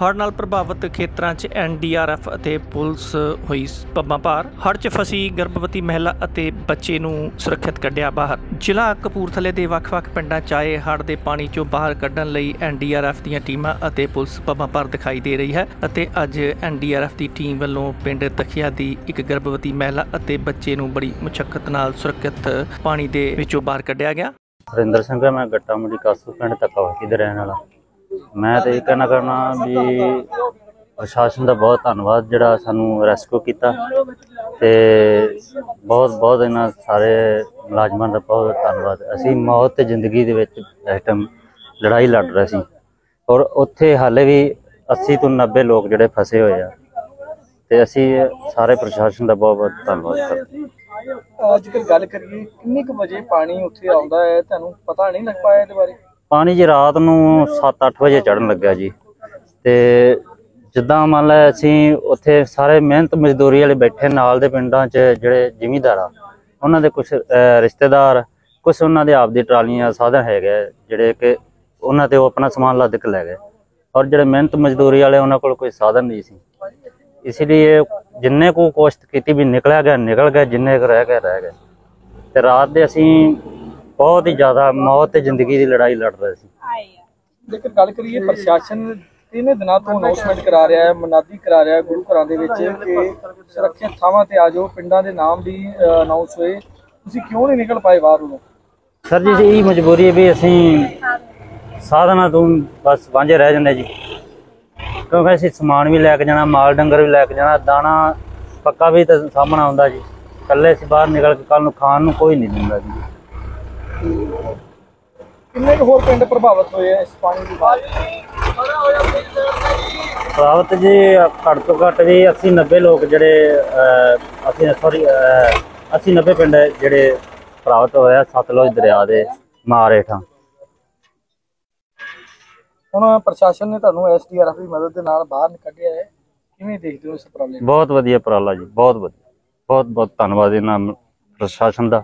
ਹੜ੍ਹ ਨਾਲ ਪ੍ਰਭਾਵਿਤ ਖੇਤਰਾਂ 'ਚ ਐਨਡੀਆਰਐਫ ਅਤੇ ਪੁਲਿਸ ਹੋਈ ਪੱਬਾਂ ਹੜ੍ਹ 'ਚ ਫਸੀ ਗਰਭਵਤੀ ਮਹਿਲਾ ਅਤੇ ਬੱਚੇ ਨੂੰ ਸੁਰੱਖਿਅਤ ਕੱਢਿਆ ਬਾਹਰ। ਜ਼ਿਲ੍ਹਾ ਕਪੂਰਥਲੇ ਦੇ ਵੱਖ-ਵੱਖ ਪਿੰਡਾਂ 'ਚ ਆਏ ਹੜ੍ਹ ਦੇ ਪਾਣੀ 'ਚੋਂ ਬਾਹਰ ਕੱਢਣ ਲਈ ਐਨਡੀਆਰਐਫ ਦੀਆਂ ਟੀਮਾਂ ਅਤੇ ਪੁਲਿਸ ਪੱਬਾਂ ਭਾਰ ਦਿਖਾਈ ਦੇ ਰਹੀ ਹੈ ਅਤੇ ਅੱਜ ਐਨਡੀਆਰਐਫ ਦੀ ਟੀਮ ਵੱਲੋਂ ਪਿੰਡ ਤਖੀਆ ਦੀ ਇੱਕ ਗਰਭਵਤੀ ਮਹਿਲਾ ਅਤੇ ਬੱਚੇ ਨੂੰ ਬੜੀ ਮੁਸ਼ਕਲ ਨਾਲ ਸੁਰੱਖਿਅਤ ਪਾਣੀ ਦੇ ਵਿੱਚੋਂ ਬਾਹਰ ਕੱਢਿਆ ਗਿਆ। ਸੁਰਿੰਦਰ ਸਿੰਘ ਮੈਂ ਗੱਟਾ ਮੰਡੀ ਕਾਸੂ ਪਿੰਡ ਤੱਕਾਵਤੀ ਦੇ ਰਹਿਣ ਵਾਲਾ। ਮੈਂ ਤਾਂ ਇਹ ਕਹਿਣਾ ਕਰਨਾ ਵੀ ਪ੍ਰਸ਼ਾਸਨ ਦਾ ਬਹੁਤ ਧੰਨਵਾਦ ਜਿਹੜਾ ਸਾਨੂੰ ਰੈਸਕਿਊ ਕੀਤਾ ਤੇ ਬਹੁਤ ਬਹੁਤ ਇਹਨਾਂ ਸਾਰੇ ਮੁਲਾਜ਼ਮਾਂ ਦਾ ਬਹੁਤ ਧੰਨਵਾਦ। ਅਸੀਂ ਮੌਤ ਤੇ ਜ਼ਿੰਦਗੀ ਦੇ ਵਿੱਚ ਇਸ ਟਾਈਮ ਲੜਾਈ ਲੜ ਰਹੇ ਸੀ। ਔਰ ਉੱਥੇ ਹਾਲੇ ਵੀ 80 ਤੋਂ 90 ਲੋਕ ਜਿਹੜੇ ਫਸੇ ਹੋਏ ਆ। ਤੇ ਅਸੀਂ ਸਾਰੇ ਪ੍ਰਸ਼ਾਸਨ ਦਾ ਬਹੁਤ ਬਹੁਤ ਧੰਨਵਾਦ ਕਰਦੇ ਹਾਂ। ਅੱਜ ਕੱਲ ਗੱਲ ਕਰੀਏ, ਕਿੰਨੇ ਕੁ ਵਜੇ ਪਾਣੀ ਉੱਥੇ ਆਉਂਦਾ ਹੈ? ਤੁਹਾਨੂੰ ਪਤਾ ਨਹੀਂ ਲੱਗ ਪਾਇਆ ਇਹਦੇ ਬਾਰੇ। ਪਾਣੀ ਜੀ ਰਾਤ ਨੂੰ 7-8 ਵਜੇ ਚੜਨ ਲੱਗਾ ਜੀ। ਤੇ ਜਿੱਦਾਂ ਮੰਨ ਲੈ ਅਸੀਂ ਉੱਥੇ ਸਾਰੇ ਮਿਹਨਤ ਮਜ਼ਦੂਰੀ ਵਾਲੇ ਬੈਠੇ ਨਾਲ ਦੇ ਪਿੰਡਾਂ 'ਚ ਜਿਹੜੇ ਜ਼ਿਮੀਂਦਾਰ ਆ ਉਹਨਾਂ ਦੇ ਕੁਝ ਰਿਸ਼ਤੇਦਾਰ ਕੁਝ ਉਹਨਾਂ ਦੇ ਆਪਦੀ ਟਰਾਲੀਆਂ ਸਾਧਨ ਹੈਗੇ ਜਿਹੜੇ ਕਿ ਉਹਨਾਂ ਤੇ ਉਹ ਆਪਣਾ ਸਮਾਨ ਲੱਦ ਕੇ ਲੈ ਗਏ। ਔਰ ਜਿਹੜੇ ਮਿਹਨਤ ਮਜ਼ਦੂਰੀ ਵਾਲੇ ਉਹਨਾਂ ਕੋਲ ਕੋਈ ਸਾਧਨ ਨਹੀਂ ਸੀ। ਇਸ ਲਈ ਜਿੰਨੇ ਕੋ ਕੋਸ਼ਿਸ਼ ਕੀਤੀ ਵੀ ਨਿਕਲਿਆ ਗਿਆ ਨਿਕਲ ਗਿਆ ਜਿੰਨੇ ਕੁ ਰਹਿ ਗਏ ਰਹਿ ਗਏ ਤੇ ਰਾਤ ਦੇ ਅਸੀਂ ਬਹੁਤ ਹੀ ਜ਼ਿਆਦਾ ਮੌਤ ਤੇ ਜ਼ਿੰਦਗੀ ਦੀ ਲੜਾਈ ਲੜ ਰਹੇ ਸੀ। ਜੇਕਰ ਗੱਲ ਕਰੀਏ ਪ੍ਰਸ਼ਾਸਨ ਤਿੰਨ ਦਿਨਾਂ ਤੋਂ ਅਨਾਉਂਸਮੈਂਟ ਕਰਾ ਰਿਹਾ ਹੈ ਮਨਾਦੀ ਕਰਾ ਰਿਹਾ ਹੈ ਗੁਰੂ ਘਰਾਂ ਦੇ ਵਿੱਚ ਕਿ ਸੁਰੱਖਿਅਤ ਥਾਵਾਂ ਤੇ ਆ ਜਾਓ ਪਿੰਡਾਂ ਦੇ ਨਾਮ ਵੀ ਅਨਾਉਂਸ ਹੋਏ। ਤੁਸੀਂ ਕਿਉਂ ਨਹੀਂ ਨਿਕਲ ਪਾਏ ਬਾਹਰ ਉਦੋਂ? ਸਰ ਜੀ ਇਹ ਮਜਬੂਰੀ ਹੈ ਵੀ ਅਸੀਂ ਸਾਧਨਾਂ ਤੋਂ ਬਸ ਵਾਂਝੇ ਰਹਿ ਜਾਂਦੇ ਜੀ। ਕਿਉਂਕਿ ਅਸੀਂ ਸਮਾਨ ਵੀ ਲੈ ਕੇ ਜਾਣਾ ਮਾਲ ਡੰਗਰ ਵੀ ਲੈ ਕੇ ਜਾਣਾ ਦਾਣਾ ਪੱਕਾ ਵੀ ਤਾਂ ਸਾਹਮਣਾ ਆਉਂਦਾ ਜੀ। ਇਕੱਲੇ ਅਸੀਂ ਬਾਹਰ ਨਿਕਲ ਕੇ ਕੱਲ ਨੂੰ ਖਾਣ ਨੂੰ ਕੋਈ ਨਹੀਂ ਦਿੰਦਾ ਜੀ। ਕਿੰਨੇ ਕੁ ਹੋਰ ਪਿੰਡ ਪ੍ਰਭਾਵਿਤ ਹੋਏ ਆ ਇਸ ਪਾਣੀ ਦੀ ਬਾਤ ਪ੍ਰਾਪਤ ਜੀ ਘੱਟ ਤੋਂ ਘੱਟ ਵੀ 80 90 ਲੋਕ ਜਿਹੜੇ ਅਹ, ਅਸੀਂ ਸੌਰੀ 80 90 ਪਿੰਡ ਜਿਹੜੇ ਪ੍ਰਾਪਤ ਹੋਇਆ ਸਤਲੁਜ ਦਰਿਆ ਦੇ ਮਾਰ ਹੇਠਾਂ। ਹੁਣ ਪ੍ਰਸ਼ਾਸਨ ਨੇ ਤੁਹਾਨੂੰ ਐਸਡੀਆਰਐਫ ਦੀ ਮਦਦ ਦੇ ਨਾਲ ਬਾਹਰ ਕੱਢਿਆ ਹੈ। ਕਿਵੇਂ ਦੇਖਦੇ ਹੋ ਇਸ ਪ੍ਰੋਬਲਮ ਬਹੁਤ ਵਧੀਆ ਉਪਰਾਲਾ ਜੀ ਬਹੁਤ ਵਧੀਆ। ਬਹੁਤ ਬਹੁਤ ਧੰਨਵਾਦ ਇਹਨਾਂ ਪ੍ਰਸ਼ਾਸਨ ਦਾ।